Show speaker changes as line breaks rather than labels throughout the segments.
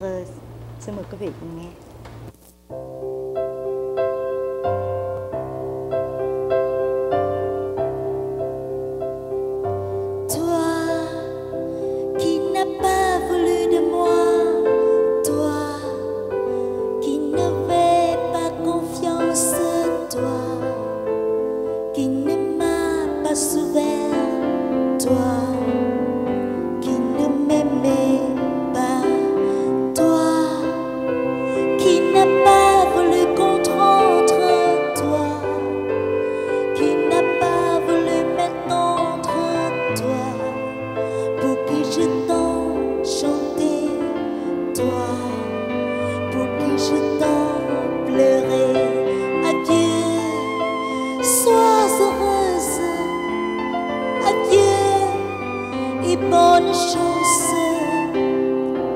Vâng, xin mời quý vị cùng nghe.
Bonne chance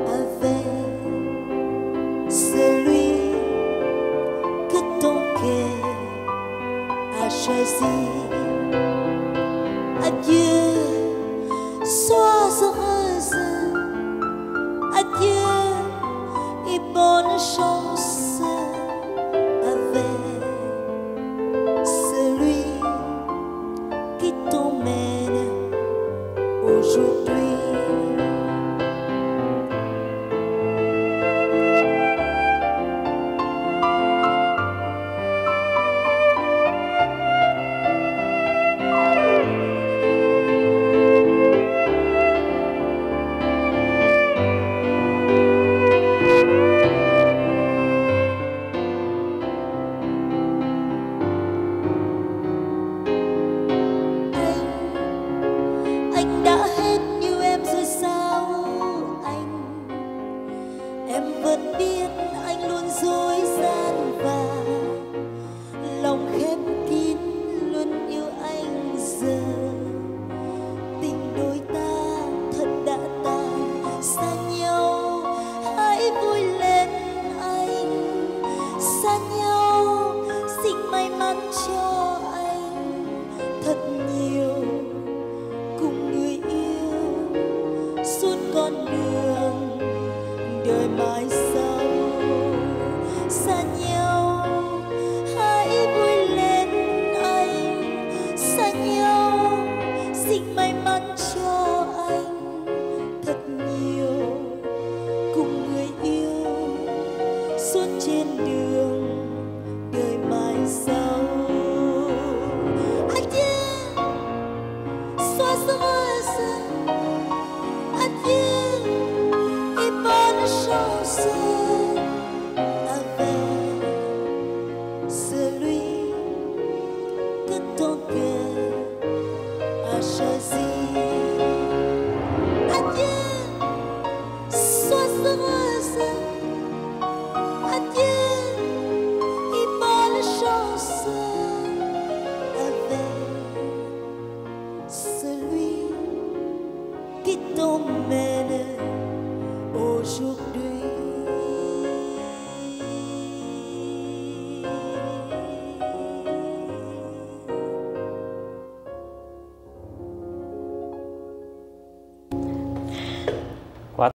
avec celui que ton cœur a choisi. supremo. Em vẫn biết anh luôn dối gian và lòng khép kín luôn yêu anh giờ. Tình đôi ta thật đã tan xa nhau, hãy vui lên anh. Xa nhau, xin may mắn cho anh thật nhiều. Cùng người yêu, suốt con đường precious. Sea.